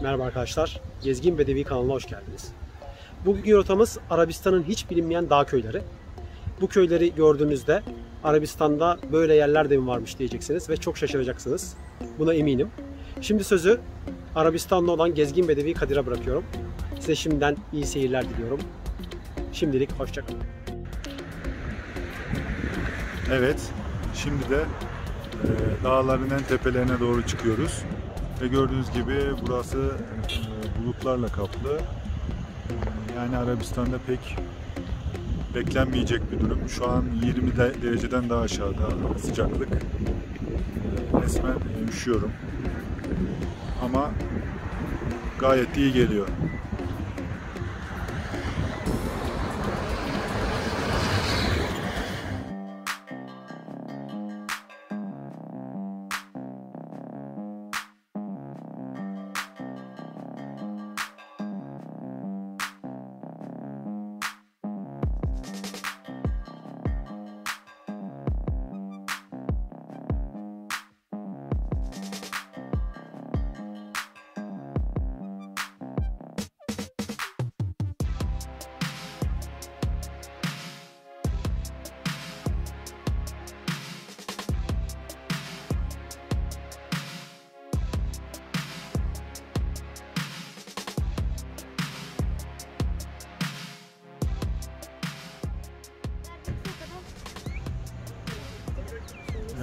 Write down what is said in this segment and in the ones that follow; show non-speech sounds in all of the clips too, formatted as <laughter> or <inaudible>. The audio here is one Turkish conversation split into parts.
Merhaba arkadaşlar. Gezgin Bedevi kanalına hoş geldiniz. Bugünkü rotamız Arabistan'ın hiç bilinmeyen dağ köyleri. Bu köyleri gördüğünüzde Arabistan'da böyle yerler de mi varmış diyeceksiniz ve çok şaşıracaksınız. Buna eminim. Şimdi sözü Arabistan'da olan Gezgin Bedevi Kadir'e bırakıyorum. Size şimdiden iyi seyirler diliyorum. Şimdilik hoşçakalın. Evet, şimdi de e, dağların en tepelerine doğru çıkıyoruz. Ve gördüğünüz gibi burası e, bulutlarla kaplı. Yani Arabistan'da pek beklenmeyecek bir durum. Şu an 20 de- dereceden daha aşağıda sıcaklık. E, Resmen e, üşüyorum. Ama gayet iyi geliyor.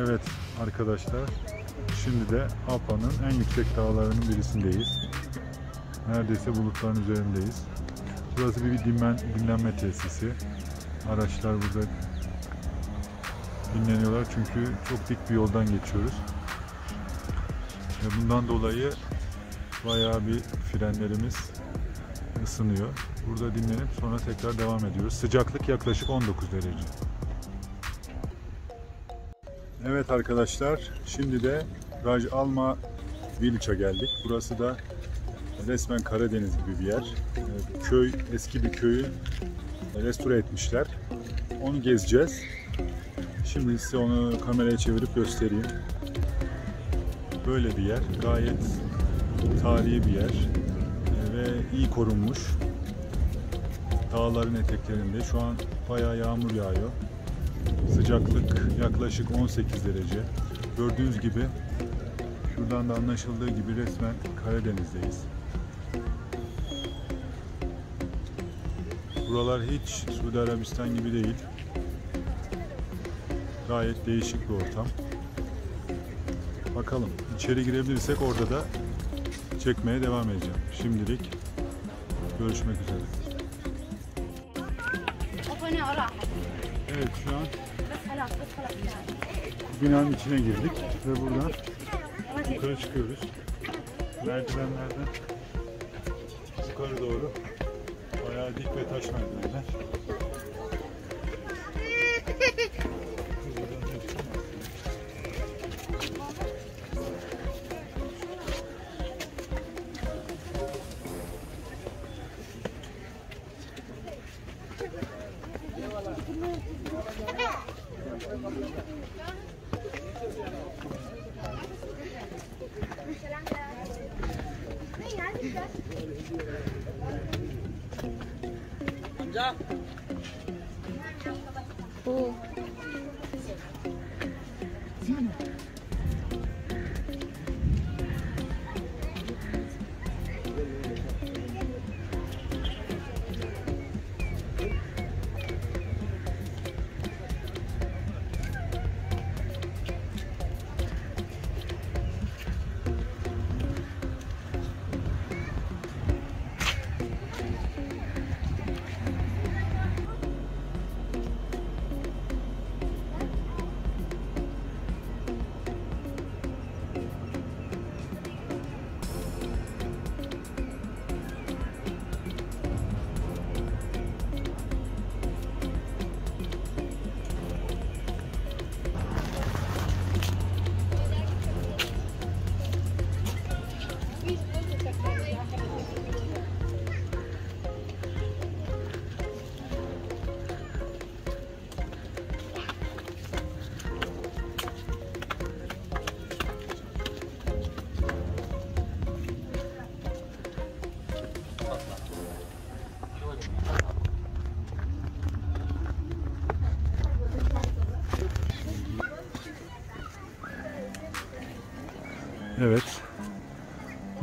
Evet arkadaşlar, şimdi de Apa'nın en yüksek dağlarının birisindeyiz. Neredeyse bulutların üzerindeyiz. Burası bir dinlen, dinlenme tesisi. Araçlar burada dinleniyorlar çünkü çok dik bir yoldan geçiyoruz. Ve bundan dolayı bayağı bir frenlerimiz ısınıyor. Burada dinlenip sonra tekrar devam ediyoruz. Sıcaklık yaklaşık 19 derece. Evet arkadaşlar, şimdi de Raj Alma Village'a geldik. Burası da resmen Karadeniz gibi bir yer. Köy, eski bir köyü restore etmişler. Onu gezeceğiz. Şimdi size onu kameraya çevirip göstereyim. Böyle bir yer. Gayet tarihi bir yer. Ve iyi korunmuş. Dağların eteklerinde. Şu an bayağı yağmur yağıyor. Sıcaklık yaklaşık 18 derece. Gördüğünüz gibi şuradan da anlaşıldığı gibi resmen Karadeniz'deyiz. Buralar hiç Suudi Arabistan gibi değil. Gayet değişik bir ortam. Bakalım içeri girebilirsek orada da çekmeye devam edeceğim. Şimdilik görüşmek üzere. Evet şu an binanın içine girdik ve buradan yukarı çıkıyoruz. Merdivenlerden yukarı doğru bayağı dik ve taş merdivenler.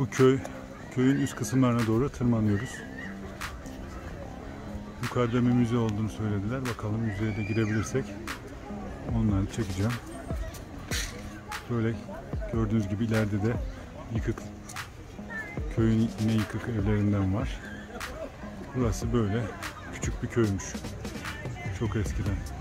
Bu köy köyün üst kısımlarına doğru tırmanıyoruz. Yukarıda bir müze olduğunu söylediler. Bakalım müzeye de girebilirsek onları çekeceğim. Böyle gördüğünüz gibi ileride de yıkık köyün yine yıkık evlerinden var. Burası böyle küçük bir köymüş. Çok eskiden.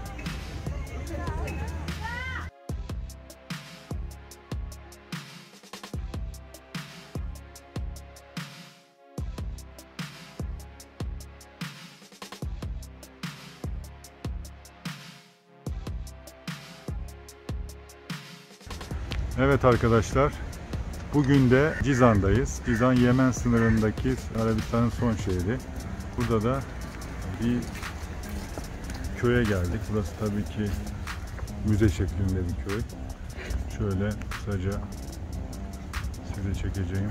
Evet arkadaşlar. Bugün de Cizan'dayız. Cizan Yemen sınırındaki Arabistan'ın son şehri. Burada da bir köye geldik. Burası tabii ki müze şeklinde bir köy. Şöyle kısaca size çekeceğim.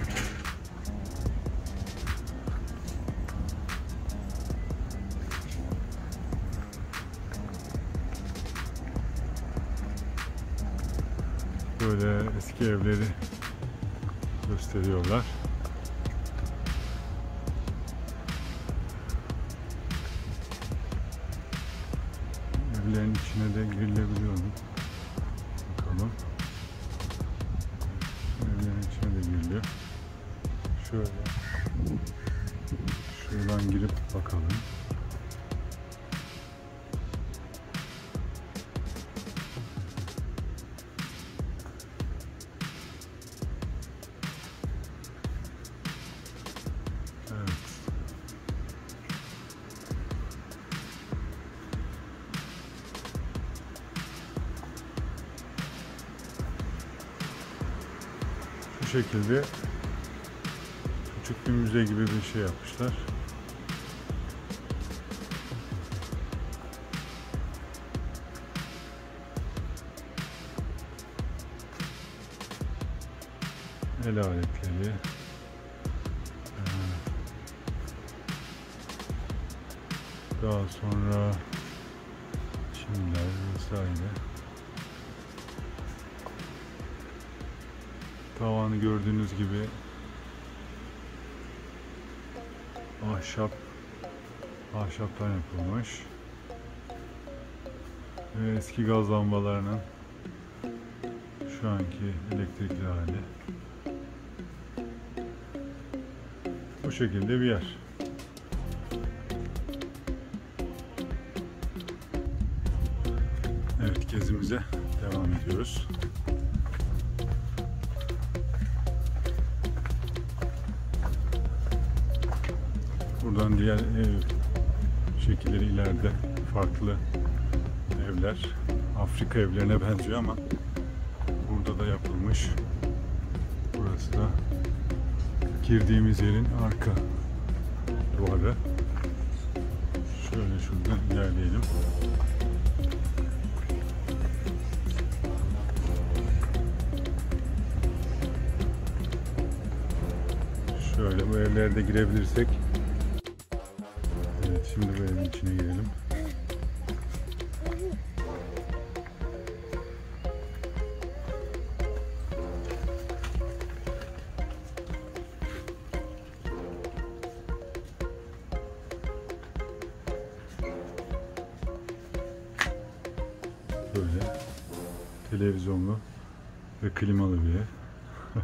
Böyle eski evleri gösteriyorlar. Evlerin içine de girilebiliyor mu? Bakalım. Evlerin içine de giriliyor. Şöyle. Şuradan girip bakalım. Şekilde küçük bir müze gibi bir şey yapmışlar. El aletleri. Daha sonra çimler vesaire. Tavanı gördüğünüz gibi ahşap ahşaptan yapılmış. Ve eski gaz lambalarının şu anki elektrikli hali. Bu şekilde bir yer. Evet gezimize devam ediyoruz. Buradan diğer ev şekilleri ileride farklı evler. Afrika evlerine benziyor ama burada da yapılmış. Burası da girdiğimiz yerin arka duvarı. Şöyle şuradan ilerleyelim. Şöyle bu evlerde girebilirsek. Böyle televizyonlu ve klimalı bir ev. <laughs>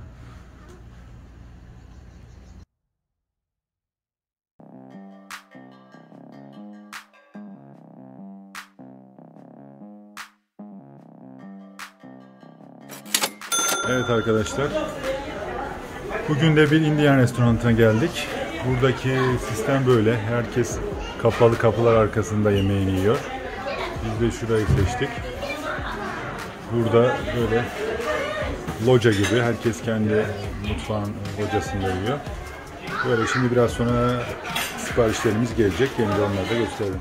Evet arkadaşlar. Bugün de bir Indian restoranına geldik. Buradaki sistem böyle. Herkes kapalı kapılar arkasında yemeğini yiyor. Biz de şurayı seçtik. Burada böyle loca gibi herkes kendi mutfağın locasında yiyor. Böyle şimdi biraz sonra siparişlerimiz gelecek. De onları da gösterelim.